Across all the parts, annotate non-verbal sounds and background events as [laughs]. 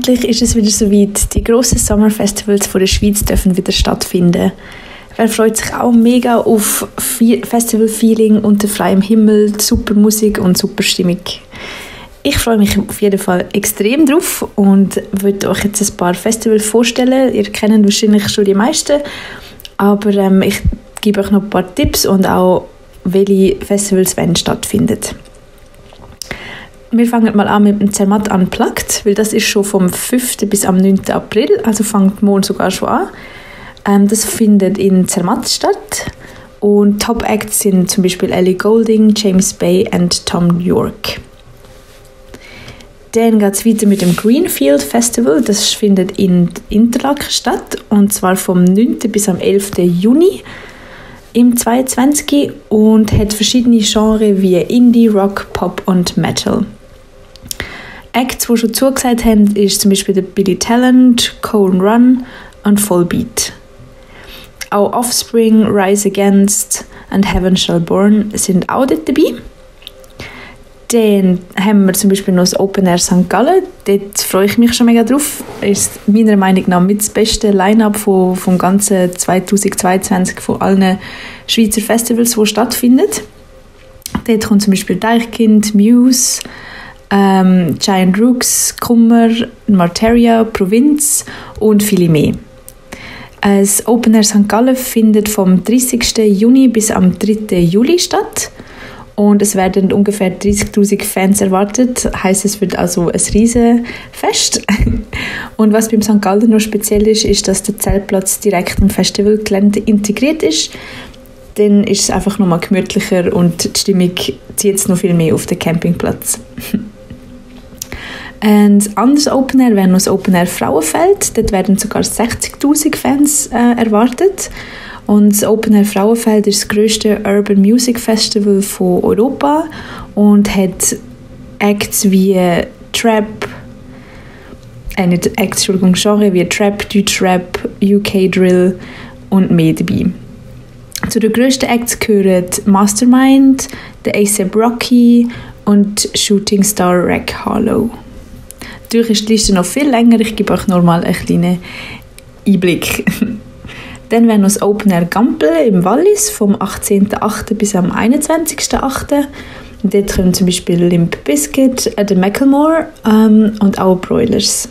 Endlich ist es wieder soweit. Die grossen Sommerfestivals von der Schweiz dürfen wieder stattfinden. Wer freut sich auch mega auf Festival-Feeling unter freiem Himmel, super Musik und super Stimmung. Ich freue mich auf jeden Fall extrem drauf und würde euch jetzt ein paar Festivals vorstellen. Ihr kennt wahrscheinlich schon die meisten, aber ähm, ich gebe euch noch ein paar Tipps und auch, welche Festivals wenn stattfinden. Wir fangen mal an mit dem Zermatt Unplugged, weil das ist schon vom 5. bis am 9. April, also fängt morgen sogar schon an. Ähm, das findet in Zermatt statt und Top Acts sind zum Beispiel Ellie Golding, James Bay und Tom York. Dann geht es weiter mit dem Greenfield Festival. Das findet in Interlaken statt und zwar vom 9. bis am 11. Juni im 22. und hat verschiedene Genres wie Indie, Rock, Pop und Metal. Acts, die schon zugesagt haben, ist zum Beispiel der Billy Talent, Cone Run und Fullbeat. Auch Offspring, Rise Against und Heaven Shall Born sind auch dort dabei. Dann haben wir zum Beispiel noch das Open Air St. Gallen. Dort freue ich mich schon mega drauf. Ist meiner Meinung nach mit das beste Line-Up vom, vom ganzen 2022 von allen Schweizer Festivals, die stattfinden. Dort kommt zum Beispiel Deichkind, Muse, ähm, Giant Rooks, Kummer, Marteria, Provinz und viele mehr. Das Open Air St. Gallen findet vom 30. Juni bis am 3. Juli statt und es werden ungefähr 30.000 Fans erwartet. Heißt, es wird also ein riesen Fest. [laughs] Und was beim St. Gallen noch speziell ist, ist, dass der Zeltplatz direkt im Festivalgelände integriert ist. Dann ist es einfach nochmal gemütlicher und die Stimmung zieht es noch viel mehr auf den Campingplatz. [laughs] Ein anderes Open Air wäre noch das Open Air Frauenfeld. Dort werden sogar 60.000 Fans äh, erwartet. Und das Open Air Frauenfeld ist das grösste Urban Music Festival von Europa und hat Acts wie Trap, äh nicht Acts, Entschuldigung, Genre wie Trap, Deutschrap, UK Drill und mehr dabei. Zu den grössten Acts gehören Mastermind, der A$AP Rocky und Shooting Star Rack Harlow. Natürlich ist die Liste noch viel länger, ich gebe euch nur mal einen kleinen Einblick. [laughs] Dann wäre noch das Open Air Gampel im Wallis vom 18.08. bis am 21.08. Dort kommen zum Beispiel Limp Bizkit, Adam Macklemore ähm, und auch Broilers.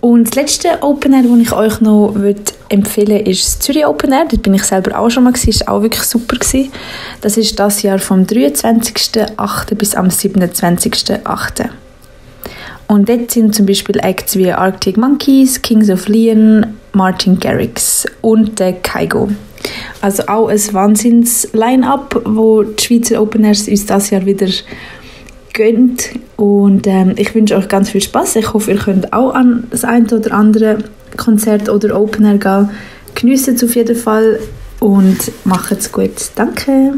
Und das letzte Open Air, das ich euch noch empfehlen würde, ist das Zürich Open Air. Dort bin ich selber auch schon mal, gewesen, ist auch wirklich super. Gewesen. Das ist das Jahr vom 23.08. bis am 27.08. Und dort sind zum Beispiel Acts wie Arctic Monkeys, Kings of Leon, Martin Garrix und der Kaigo. Also auch ein Wahnsinns-Line-Up, wo die Schweizer Open Airs uns dieses Jahr wieder gönnt. Und ähm, ich wünsche euch ganz viel Spaß. Ich hoffe, ihr könnt auch an das eine oder andere Konzert oder Open Air gehen. Geniessen es auf jeden Fall und macht es gut. Danke.